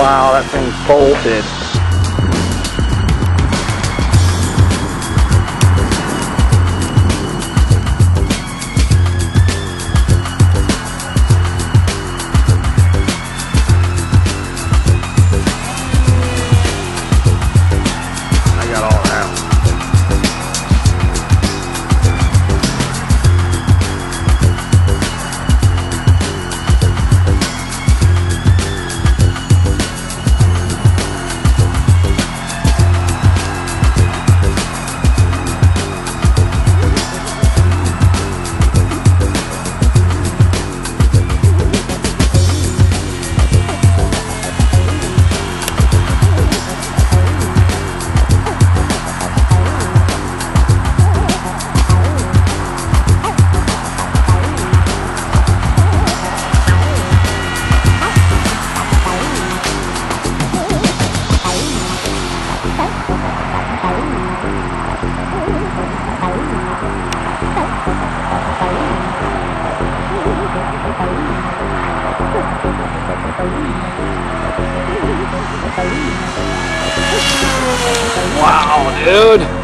Wow, that thing's bolted. Wow, dude.